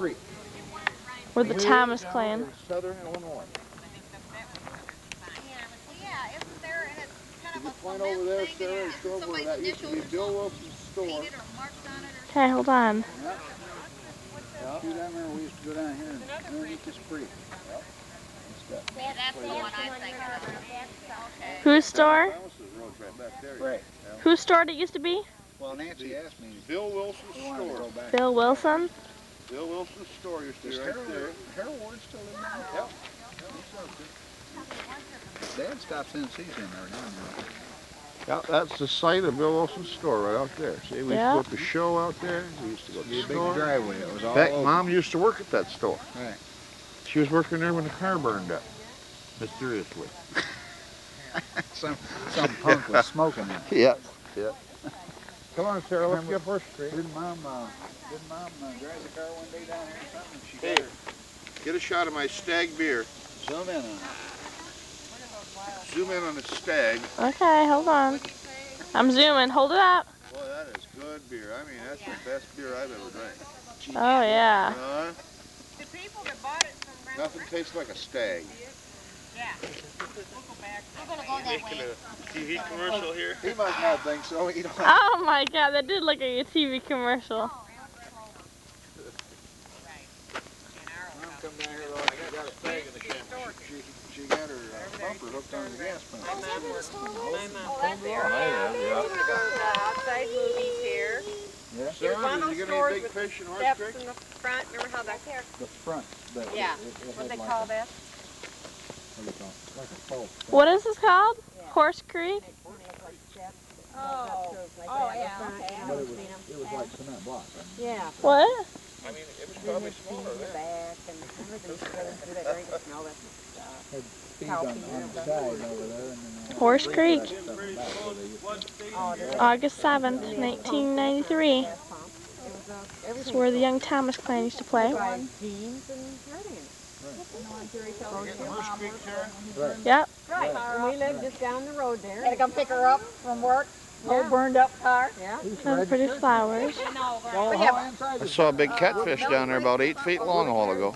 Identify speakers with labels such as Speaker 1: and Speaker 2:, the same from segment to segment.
Speaker 1: We're the
Speaker 2: Way
Speaker 1: Thomas
Speaker 2: down
Speaker 1: clan.
Speaker 2: in Southern Illinois.
Speaker 3: Yeah, it's there and it's kind
Speaker 2: You
Speaker 3: of a
Speaker 2: just went over there, Sarah,
Speaker 3: and
Speaker 2: and
Speaker 3: it
Speaker 2: showed where
Speaker 3: somebody's
Speaker 2: that used to be Bill Wilson's store.
Speaker 3: painted or marked on it or
Speaker 1: Okay, hold on.
Speaker 2: See down there, we used to go down here and underneath this creek. Yep.
Speaker 3: Yeah, that's the one I'm thinking of.
Speaker 1: Whose store?
Speaker 2: Right back
Speaker 1: Whose store did it used to be?
Speaker 4: Well, Nancy asked me,
Speaker 2: Bill Wilson's
Speaker 4: we wanted to
Speaker 2: store.
Speaker 1: Bill Wilson.
Speaker 2: Bill Wilson's store used to be right
Speaker 4: Harold,
Speaker 2: there.
Speaker 4: Harold Ward still in there?
Speaker 2: Yep.
Speaker 4: Dad stops in and sees him every now and then.
Speaker 2: Yeah, that's the site of Bill Wilson's store right out there. See, we
Speaker 1: Yeah.
Speaker 2: used to go to show out there. We used to go to the
Speaker 4: a big
Speaker 2: store.
Speaker 4: driveway, it was
Speaker 2: In
Speaker 4: all
Speaker 2: fact,
Speaker 4: open.
Speaker 2: Mom used to work at that store.
Speaker 4: Right.
Speaker 2: She was working there when the car burned up, mysteriously.
Speaker 4: Some, some punk was smoking it.
Speaker 2: Yeah, yeah. Come on, Sarah, let's get First Street.
Speaker 4: Didn't Mom, uh, didn't Mom uh, drive the car one day down here or something? She
Speaker 2: Hey. Get a shot of my stag beer.
Speaker 4: zoom in on it.
Speaker 2: Zoom in on the stag.
Speaker 1: Okay, hold on. I'm zooming. Hold it up.
Speaker 2: Boy, that is good beer. I mean, that's the best beer I've ever drank.
Speaker 1: Oh yeah.
Speaker 2: Uh,
Speaker 3: The people that bought it from
Speaker 2: nothing tastes like a stag.
Speaker 3: Yeah. We'll go back. We're gonna go that way.
Speaker 5: TV commercial here.
Speaker 4: He must not think so. He don't
Speaker 1: Oh my god, that did look like a TV commercial.
Speaker 4: Mom come down here, though, she got her uh, bumper hooked on the gas pump.
Speaker 3: Oh, that's there. Yeah. You wanna go to the outside movies here.
Speaker 4: Yeah.
Speaker 2: Sarah,
Speaker 3: one
Speaker 2: you
Speaker 3: those
Speaker 2: get any
Speaker 3: stores
Speaker 2: big
Speaker 3: with
Speaker 2: fish in Horse
Speaker 3: Steps
Speaker 2: Creek?
Speaker 3: in the front. Remember how back there?
Speaker 4: The front. That,
Speaker 3: Yeah.
Speaker 4: It, it
Speaker 3: What
Speaker 4: had
Speaker 3: they
Speaker 4: like
Speaker 3: call
Speaker 4: a,
Speaker 3: that?
Speaker 4: what do you call it? Like a false.
Speaker 1: What is this called? Horse Creek?
Speaker 3: Oh. Oh, yeah, okay.
Speaker 4: But it was, it was like cement block.
Speaker 3: Yeah.
Speaker 1: What?
Speaker 5: I mean, it was probably smaller then.
Speaker 3: Back and everything together through that drain and that.
Speaker 4: Feeds on, on the side over there. And then
Speaker 1: Horse Creek.
Speaker 4: put that stuff in the back where they used to-
Speaker 3: Oh, there's
Speaker 1: August 7th, 1993.
Speaker 3: gas pump. It was, uh,
Speaker 1: This is where the young Thomas clan used to play.
Speaker 3: Buy jeans and everything.
Speaker 1: Yep.
Speaker 3: Right, and we lived just down the road there. Had to come pick her up from work, old burned up car. Yeah.
Speaker 1: Some pretty flowers.
Speaker 4: Well,
Speaker 2: I saw a big catfish down there about eight feet long a while ago.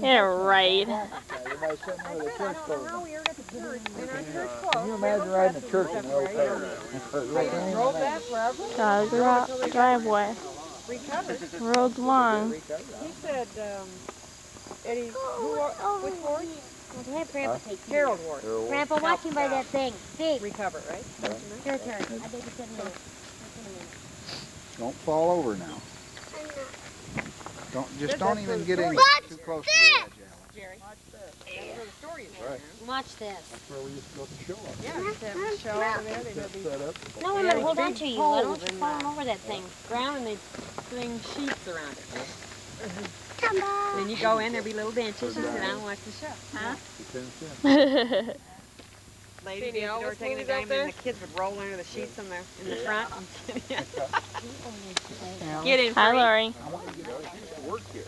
Speaker 1: Yeah, right.
Speaker 4: Everybody sitting there with a church clothes on.
Speaker 3: we were at the church, in our church
Speaker 4: Can you imagine riding a church in the old car?
Speaker 3: Drove that forever,
Speaker 1: Dog dri- driveway.
Speaker 3: recovered.
Speaker 1: Roads long.
Speaker 3: He said, um, Eddie, who, wa- which ward?
Speaker 6: Have Grandpa take care.
Speaker 3: Harold ward.
Speaker 6: Grandpa, watch him by that thing. Hey,
Speaker 3: Recover, right?
Speaker 6: your turn. I babysit him.
Speaker 4: Don't fall over now. Don't, just don't even get in
Speaker 6: What's
Speaker 4: too close to the edge, Alan.
Speaker 3: Jerry. That's where the story is.
Speaker 4: Right.
Speaker 6: Watch this.
Speaker 4: That's where we used to go to show up.
Speaker 3: Yeah, just have a show over there. They'd have these
Speaker 4: Set up.
Speaker 6: No, I'm gonna hold on to you. I
Speaker 3: poles
Speaker 6: don't want you
Speaker 3: in
Speaker 6: falling
Speaker 3: the
Speaker 6: over that thing.
Speaker 3: ground and they fling sheets around it.
Speaker 6: Come on.
Speaker 3: Then you go in, there'd be little benches, you sit down and watch the show. Huh?
Speaker 1: That's
Speaker 3: Lady at the door taking a dime and the kids would roll under the sheets in the, in the front. and Get in
Speaker 1: Hi,
Speaker 3: free.
Speaker 1: Lori.
Speaker 4: I want you to work here.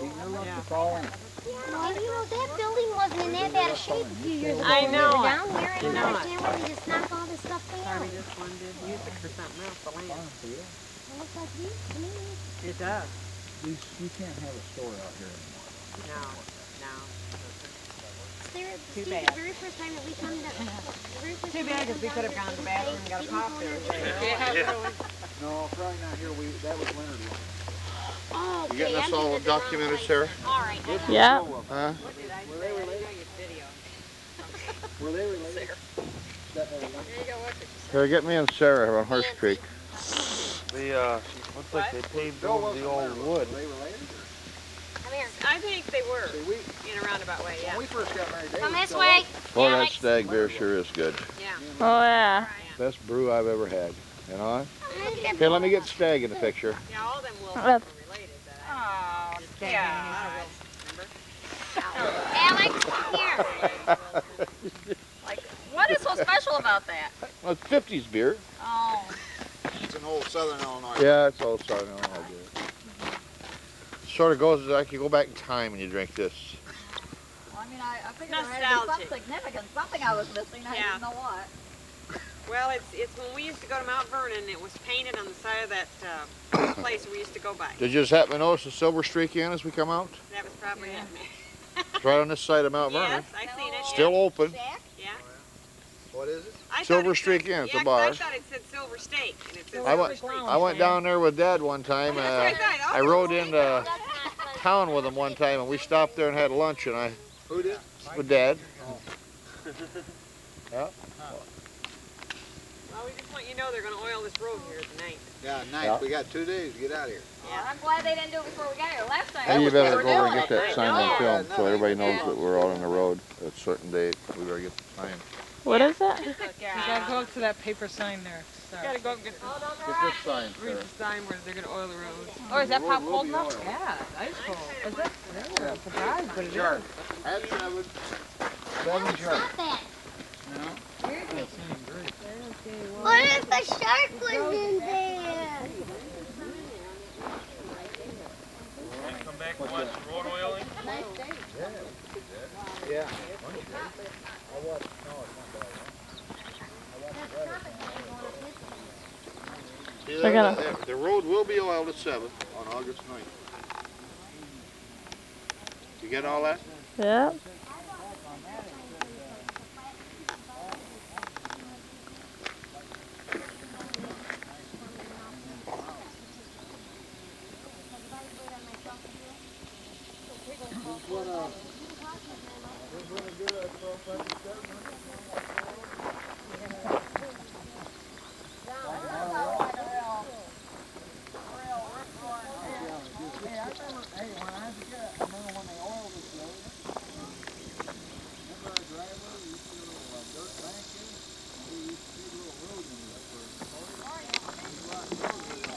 Speaker 4: You're lucky to fall in.
Speaker 6: Well, you know, that building wasn't in that bad a shape a few years ago.
Speaker 3: I
Speaker 6: when we
Speaker 3: know
Speaker 6: were
Speaker 3: it.
Speaker 6: down here. I don't
Speaker 3: know it.
Speaker 6: understand why they just knocked all this stuff down.
Speaker 3: Probably just wanted to use it for something else, the land.
Speaker 6: It looks like you.
Speaker 3: It does.
Speaker 4: These, you can't have a store out here anymore.
Speaker 3: No, no.
Speaker 6: There,
Speaker 3: Too
Speaker 6: see,
Speaker 3: bad.
Speaker 6: the very first time that we come to, the very first
Speaker 3: Too bad, because we could have gone to the bathroom and got a
Speaker 6: they
Speaker 3: pop there.
Speaker 6: go in there.
Speaker 4: No, probably not here. We, that was Leonard one.
Speaker 6: Oh,
Speaker 2: You getting
Speaker 6: okay,
Speaker 2: us
Speaker 6: I'm
Speaker 2: all
Speaker 6: thinking the wrong
Speaker 2: documented,
Speaker 6: place.
Speaker 2: Sarah?
Speaker 6: All right.
Speaker 1: Yeah.
Speaker 2: Huh?
Speaker 4: Were they related? Were they related? That, uh,
Speaker 2: Here, get me and Sarah on Horse Creek.
Speaker 5: The, uh, looks like they paved over the old wood.
Speaker 4: They related?
Speaker 6: Come here.
Speaker 3: I think they were,
Speaker 4: See, we,
Speaker 3: in a roundabout way, yeah.
Speaker 4: when we first got married,
Speaker 6: Come
Speaker 4: were
Speaker 6: this
Speaker 4: still
Speaker 6: way.
Speaker 2: Boy, that stag beer sure is good.
Speaker 3: Yeah.
Speaker 1: Oh, yeah.
Speaker 2: Best brew I've ever had. You know?
Speaker 6: Look at
Speaker 2: let me get stag in the picture.
Speaker 3: Yeah, all of them will
Speaker 1: That's-
Speaker 3: were related, but I. Oh, yeah.
Speaker 6: Alex, come here.
Speaker 3: Like, what is so special about that?
Speaker 2: Well, it's 50s beer.
Speaker 3: Oh.
Speaker 4: It's an old Southern Illinois.
Speaker 2: Yeah, it's old Southern Illinois beer. Sort of goes like you go back in time when you drink this.
Speaker 7: Well, I mean, I, I figured there had to be
Speaker 3: Nostalgic.
Speaker 7: some significance, something I was missing, I
Speaker 3: Yeah.
Speaker 7: didn't know what.
Speaker 3: Well, it's, it's when we used to go to Mount Vernon, it was painted on the side of that, uh, place we used to go by.
Speaker 2: Did you just happen to notice the silver streak in as we come out?
Speaker 3: That was probably it.
Speaker 2: It's right on this side of Mount Vernon.
Speaker 3: Yes, I seen it,
Speaker 2: Still open.
Speaker 3: yeah. Yeah.
Speaker 2: What is it?
Speaker 3: I
Speaker 2: Silver
Speaker 3: it
Speaker 2: Streak
Speaker 3: said-
Speaker 2: Inn, it's a bar.
Speaker 3: I thought it said Silver Steak, and it says
Speaker 2: I went,
Speaker 3: Streak.
Speaker 2: I went down there with Dad one time. Uh,
Speaker 3: I thought.
Speaker 2: I
Speaker 3: Oh,
Speaker 2: rode
Speaker 3: okay.
Speaker 2: into town with him one time, and we stopped there and had lunch, and I
Speaker 8: Who did?
Speaker 2: with Dad. Yeah.
Speaker 3: Well, we just want you to know they're gonna oil this road here tonight.
Speaker 8: Yeah, nice.
Speaker 2: Yeah.
Speaker 8: We got two days to get out of here.
Speaker 7: Yeah, I'm glad they didn't do it before we got here. Last time.
Speaker 2: Hey, you better go over and get that sign
Speaker 7: I
Speaker 2: on
Speaker 7: know.
Speaker 2: film so everybody knows that we're out on the road at a certain date. We better get the sign.
Speaker 4: What is it?
Speaker 9: You gotta go up to that paper sign there.
Speaker 3: You gotta go up and get the,
Speaker 2: Get this sign,
Speaker 3: read the sign where they're gonna oil the road.
Speaker 9: Oh, is that pop cold
Speaker 8: be
Speaker 9: enough?
Speaker 8: oiled.
Speaker 9: Yeah, ice cold. Is it? Yeah, I'm surprised, but it is.
Speaker 8: Sharp. At seven. Seven sharp.
Speaker 6: Stop that. What if a shark was in there?
Speaker 5: Come back and watch the road oiling?
Speaker 8: Yeah.
Speaker 2: See,
Speaker 4: They're gonna-
Speaker 2: the, the road will be oiled at seven on August 9th. You get all that?
Speaker 4: Yeah.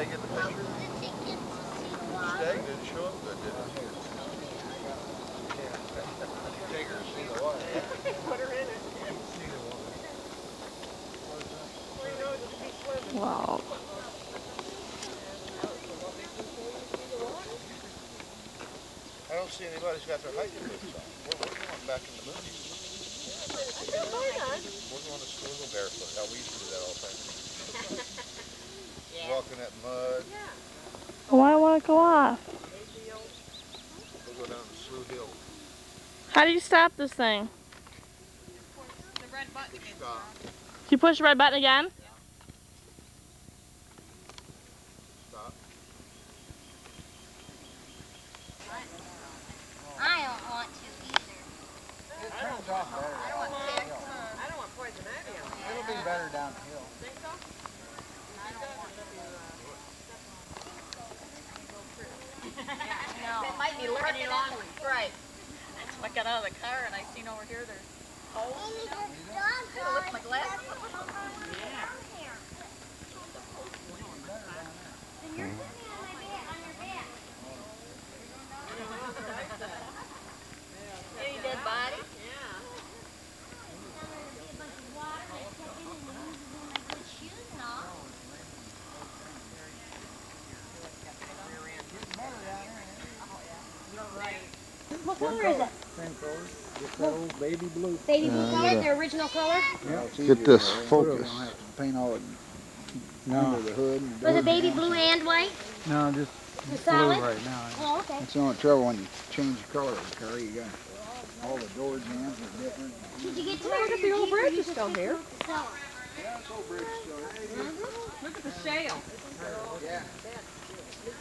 Speaker 4: you
Speaker 2: Stag in the picture?
Speaker 6: the tickets to see what?
Speaker 2: Stag didn't show up good, did oh, oh, it? Take her to see the wife.
Speaker 4: Wow.
Speaker 2: I don't see anybody's got their hiking boots on. We're, we're going back in the movies. We're going to school barefoot. How we used to do that all the time. Walking that mud.
Speaker 4: Why want to go off?
Speaker 2: We'll go down to Slough Hill.
Speaker 4: How do you stop this thing?
Speaker 3: The red button again.
Speaker 2: Stop.
Speaker 4: You push the red button again?
Speaker 2: Stop.
Speaker 6: I don't want to either.
Speaker 8: It turns off better.
Speaker 3: I don't want I don't want poison ivy on me.
Speaker 8: It'll be better down the hill.
Speaker 3: Think so?
Speaker 7: No. It lurking along. Right. I got out of the car and I seen over here there's holes.
Speaker 6: The dog
Speaker 7: I lift my glasses.
Speaker 6: Then you're sitting on my back, on your back.
Speaker 7: Any dead body?
Speaker 6: What color is it?
Speaker 8: Same color. Just that old baby blue.
Speaker 6: Baby blue uh, color, the original color?
Speaker 8: Yeah,
Speaker 2: Get this focus.
Speaker 8: Don't have paint all it under the hood. and
Speaker 6: Was
Speaker 8: door
Speaker 6: it baby
Speaker 8: jambs.
Speaker 6: blue and white?
Speaker 8: No, just
Speaker 6: The
Speaker 8: blue
Speaker 6: solid?
Speaker 8: right now.
Speaker 6: Oh, okay.
Speaker 8: That's the only trouble when you change the color of the car. You got all the door jambs are different.
Speaker 6: Did you get to
Speaker 7: Look at the old bridge is still here.
Speaker 6: So,
Speaker 2: Yeah, this old bridge still there. Uh-huh.
Speaker 3: Look at the shale.
Speaker 2: Yeah.
Speaker 7: When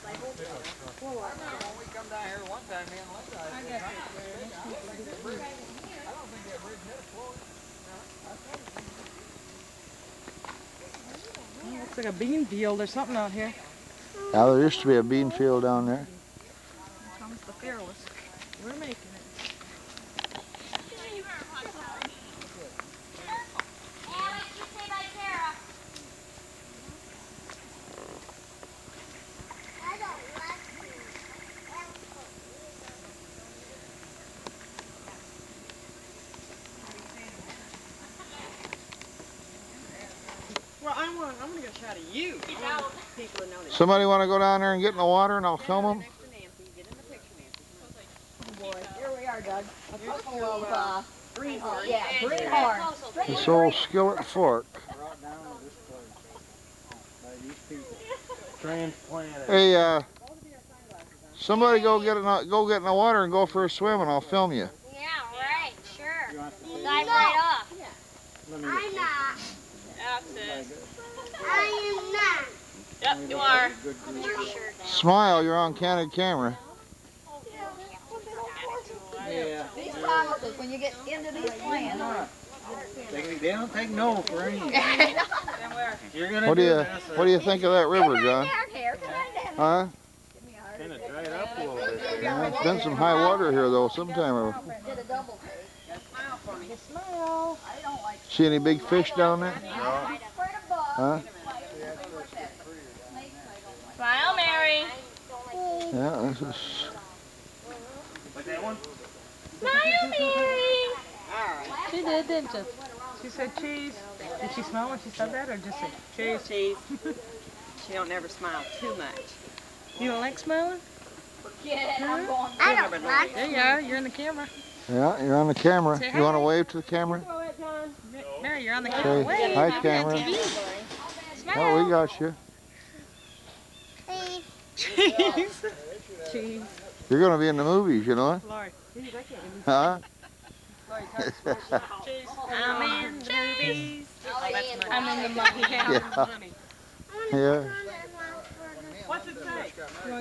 Speaker 7: we come down here one time, me and Linda, I don't think that bridge, I don't think that bridge had a floor.
Speaker 9: Looks like a bean field or something out here.
Speaker 2: Now, there used to be a bean field down there.
Speaker 9: Thomas the Fearless. We're making it.
Speaker 6: Alex, you say bye, Tara. I don't like you.
Speaker 3: Well, I want, I'm gonna get a shot of you. People to know.
Speaker 2: Somebody want to go down there and get in the water and I'll film them?
Speaker 3: Next to Nancy, get in the picture, Nancy.
Speaker 7: Boy, here we are, Doug. A couple of, uh,
Speaker 3: Greenhorn.
Speaker 7: yeah, greenhorn.
Speaker 2: This old skillet fork.
Speaker 5: Brought down to this place by these people. Transplanted.
Speaker 2: Hey, uh, somebody go get in the, go get in the water and go for a swim and I'll film you.
Speaker 6: Yeah, right, sure.
Speaker 5: You want?
Speaker 6: Dive right off. I'm not.
Speaker 1: That's it.
Speaker 6: I am not.
Speaker 1: Yep, you are.
Speaker 5: Good
Speaker 6: Put your shirt down.
Speaker 2: Smile, you're on candid camera.
Speaker 5: Yeah.
Speaker 7: These promises, when you get into these plans.
Speaker 5: They, they don't take no for anything. You're gonna
Speaker 2: What do
Speaker 5: do
Speaker 2: you
Speaker 5: this.
Speaker 2: what do you think of that river, John?
Speaker 7: Here, come on down.
Speaker 2: Huh?
Speaker 5: Kind of dried up a little bit.
Speaker 2: Yeah, it's been some high water here though sometime.
Speaker 7: Did a double take.
Speaker 3: Smile for me.
Speaker 7: Smile. I don't like.
Speaker 2: See any big fish down there?
Speaker 7: Afraid of bugs.
Speaker 2: Huh?
Speaker 1: Smile, Mary.
Speaker 2: Yeah, this is
Speaker 5: Like that one?
Speaker 1: Smile, Mary.
Speaker 9: She did, didn't she? She said cheese. Did she smile when she said that or just say cheese?
Speaker 3: Cheese. She don't never smile too much.
Speaker 9: You don't like smiling?
Speaker 7: Yeah, I'm going.
Speaker 6: I don't like
Speaker 9: There you are. You're in the camera.
Speaker 2: yeah, you're on the camera.
Speaker 9: Say
Speaker 2: You want to wave to the camera?
Speaker 9: Mary, you're on the
Speaker 2: Say
Speaker 9: camera. Wave.
Speaker 2: hi camera. Oh, we got you.
Speaker 6: Hey,
Speaker 9: Cheese. Cheese.
Speaker 2: You're gonna be in the movies, you know?
Speaker 9: Lord.
Speaker 2: Huh?
Speaker 1: I'm in the movies.
Speaker 7: I'm
Speaker 1: I'm in the money.
Speaker 2: Yeah. Yeah.
Speaker 3: What's it say?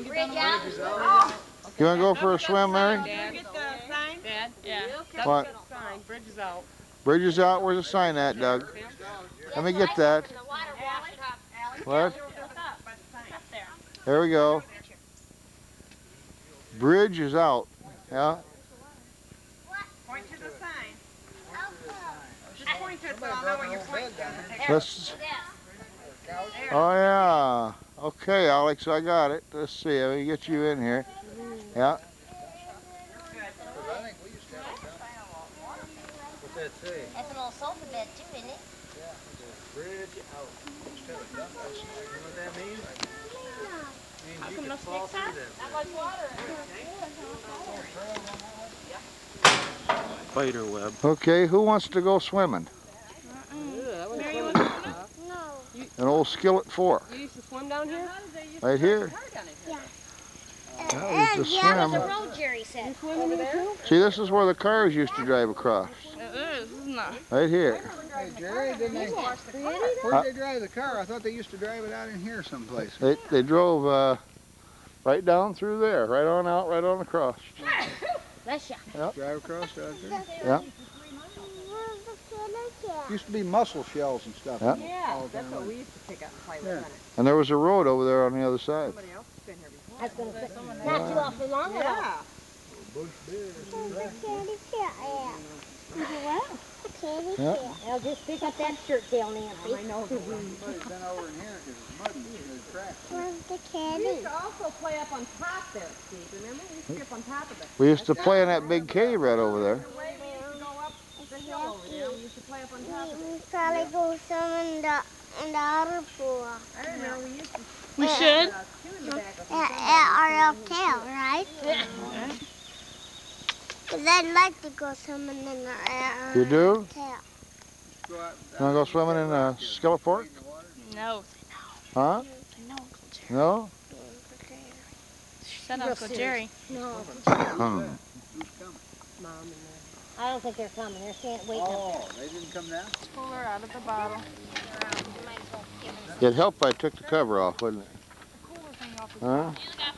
Speaker 6: Bridge out. Oh.
Speaker 2: You wanna go for a swim, Mary?
Speaker 3: Did you get the sign?
Speaker 9: Dad? Yeah.
Speaker 2: What?
Speaker 9: Sign. Bridge is out.
Speaker 2: Bridge is out. Where's the sign at, Doug? Let me get that.
Speaker 6: The water washed up.
Speaker 2: What? There we go. Bridge is out. Yeah.
Speaker 3: Point to the sign. Just point to it so I'll know what you're pointing to.
Speaker 2: Let's. Oh yeah. Okay, Alex, I got it. Let's see. Let me get you in here. Yeah.
Speaker 5: What's that say?
Speaker 6: That's an old sofa bed too, isn't it?
Speaker 5: Bridge out. You know what that means? Means you
Speaker 1: come
Speaker 5: can
Speaker 1: no
Speaker 5: fall
Speaker 1: snakes
Speaker 5: through that. Spider web.
Speaker 2: Okay. Who wants to go swimming? An old skillet fork.
Speaker 3: You used to swim down here?
Speaker 2: Right here. Yeah, we used to
Speaker 6: yeah,
Speaker 2: swim.
Speaker 6: there's a road, Jerry said.
Speaker 2: See, this is where the cars used to drive across.
Speaker 1: This not.
Speaker 2: Right here. Hey,
Speaker 6: Jerry,
Speaker 2: didn't they?
Speaker 6: Where'd
Speaker 2: they
Speaker 6: they
Speaker 2: drive the car? I thought they used to drive it out in here someplace. They, they drove uh, right down through there, right on out, right on across.
Speaker 6: Bless ya.
Speaker 2: Drive across out there.
Speaker 6: Yeah.
Speaker 2: Used to be mussel shells and stuff. Yeah.
Speaker 3: Yeah, that's what we used to pick up and play
Speaker 2: Yeah.
Speaker 3: wasn't?
Speaker 2: And there was a road over there on the other side.
Speaker 3: Somebody else has been here before.
Speaker 6: I was gonna say, not too awfully long ago.
Speaker 3: Yeah.
Speaker 2: Yeah.
Speaker 6: Now just pick up that shirt tail, Nancy.
Speaker 3: I know.
Speaker 2: been over in here because it's muddy. There's cracks.
Speaker 6: Where's the
Speaker 3: We used to also play up on top there, Steve, remember? We used to skip on top of it.
Speaker 2: We used to play in that big cave right over there.
Speaker 3: We used to up the hill over there, we used to play up on top of it.
Speaker 6: We probably go some in the, in the other pool.
Speaker 3: I don't know, we used to
Speaker 1: We should.
Speaker 3: uh, two in the back of
Speaker 6: At, at our hotel, right? Cause I'd like to go swimming in the at our
Speaker 2: You do?
Speaker 6: hotel.
Speaker 2: You want to go swimming in uh, Skillet Fork?
Speaker 1: No.
Speaker 2: Huh?
Speaker 1: No.
Speaker 2: No?
Speaker 1: Shut up, Uncle Jerry.
Speaker 6: No.
Speaker 2: Hmm.
Speaker 3: mom and
Speaker 6: I don't think they're coming. They're staying, waiting
Speaker 4: Oh, they didn't come down?
Speaker 9: Pull her out of the bottle.
Speaker 6: there. You might as well give them
Speaker 2: It'd help if I took the cover off, wouldn't it?
Speaker 9: Cooler thing off
Speaker 2: Huh?
Speaker 6: You got